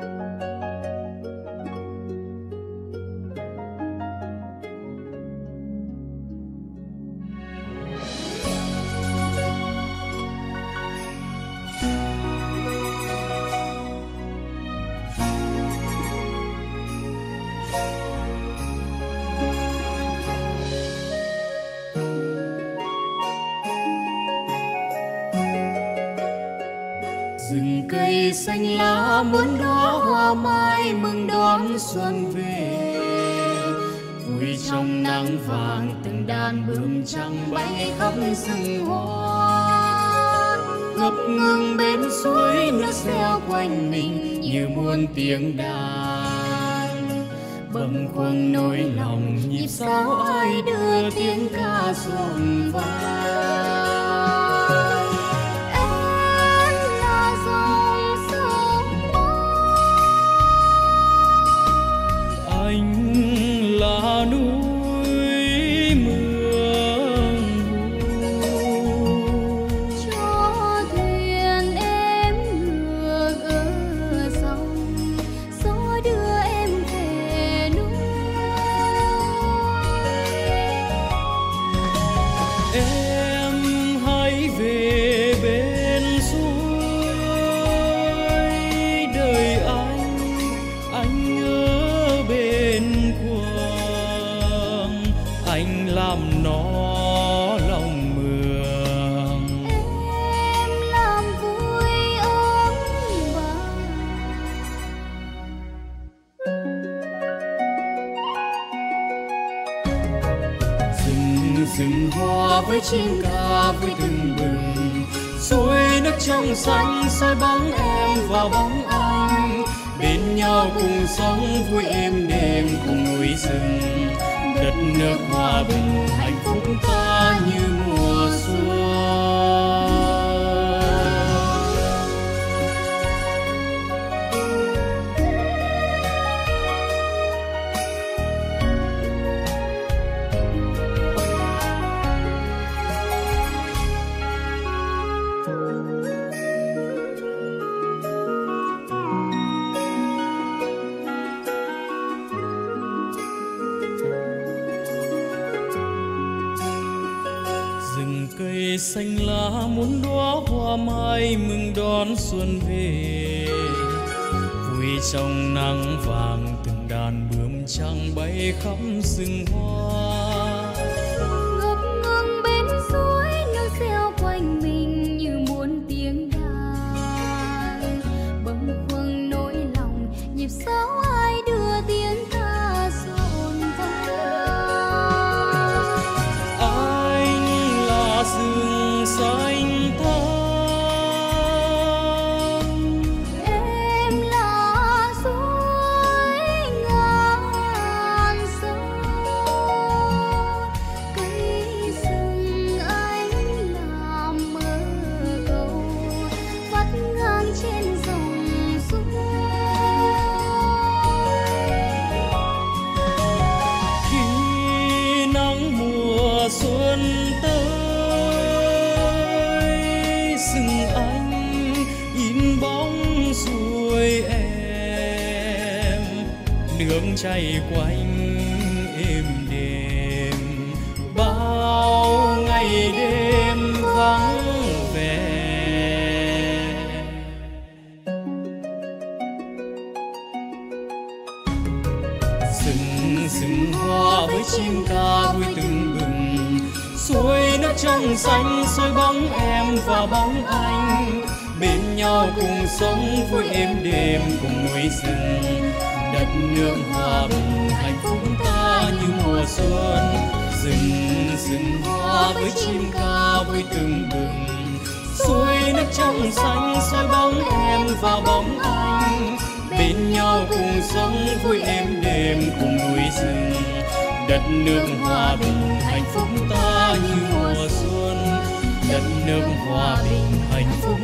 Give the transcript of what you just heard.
rừng xanh lá muôn đóa hoa mai mừng đón xuân về. Vui trong nắng vàng từng đàn bướm trắng bay khắp rừng hoa. Ngập ngừng bên suối nước reo quanh mình như muôn tiếng đàn. Bâng khuâng nỗi lòng nhịp sao ai đưa tiếng ca rộn vang. Rừng hoa với chim ca với từng bừng. Suối nước trong xanh soi bóng em và bóng anh. Bên nhau cùng sống vui êm đềm cùng núi rừng đất nước hòa bình hạnh phúc ta như mùa xuân. Xanh lá muốn đóa hoa mai mừng đón xuân về. Vui trong nắng vàng từng đàn bướm trắng bay khắp rừng hoa. Nương chảy quanh êm đềm. Bao ngày đêm vắng vẻ. Rừng rừng hoa với chim ca vui từng bừng. Suối nước trong xanh, soi bóng em và bóng anh. Bên nhau cùng sống vui êm đềm cùng núi rừng đất nước hòa bình, hạnh phúc ta như mùa xuân. Rừng rừng hoa với chim ca vui từng bừng. Suối nước trong xanh, soi bóng em và bóng anh. Bên nhau cùng sống, vui êm đêm cùng núi rừng. Đất nước hòa bình, hạnh phúc ta như mùa xuân. Đất nước hòa bình, hạnh phúc